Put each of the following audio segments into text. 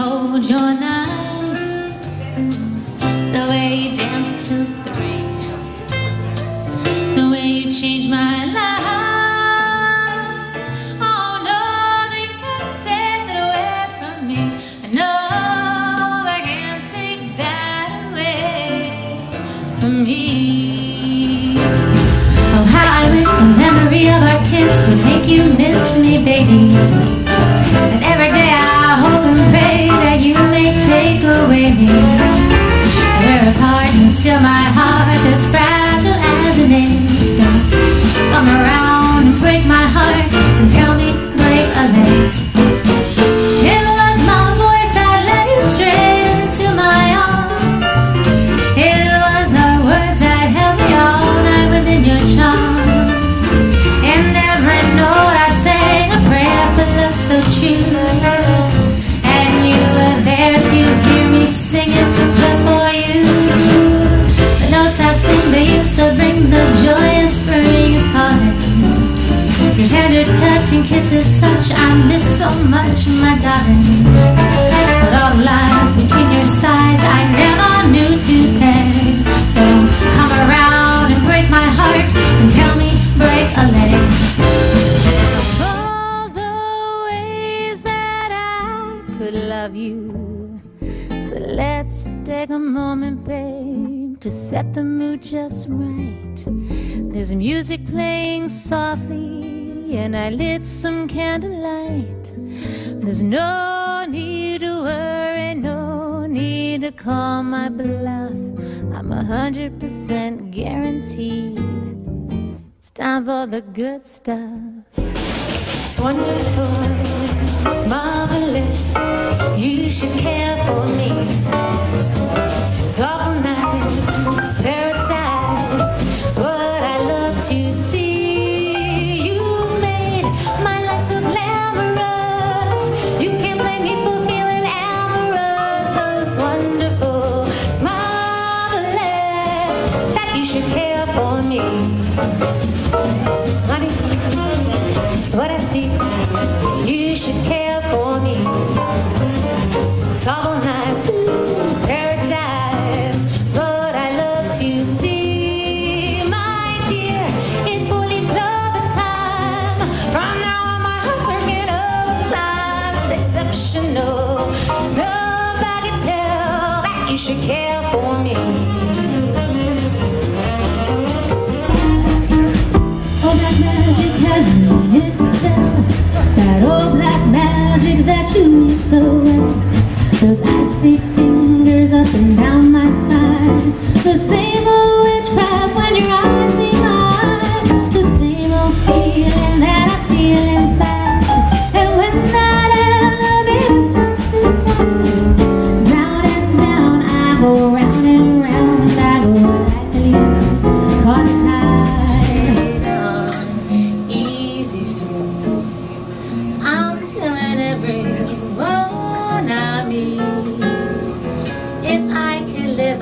hold your knife, the way you dance till three, the way you change my life. Oh no, they can't take that away from me. No, they can't take that away from me. Oh, how I wish the memory of our kiss would make you miss me, baby. And every day I away and kisses such I miss so much, my darling. But all the lines between your sides I never knew to peg. So come around and break my heart and tell me break a leg. All the ways that I could love you. So let's take a moment, babe, to set the mood just right. There's music playing softly, and I lit some candlelight. There's no need to worry, no need to call my bluff. I'm a hundred percent guaranteed. It's time for the good stuff. It's wonderful, it's marvelous. You should care for me. Me. It's honey, it's what I see. You should care for me. It's all nice, it's paradise. It's what I love to see, my dear. It's fully clover time. From now on, my heart's working overtime. It's exceptional. It's no bagatelle that you should care for me. Magic has me its spell. That old black magic that you. Those icy fingers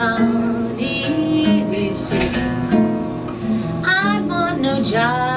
uneasy street. I'd want no job.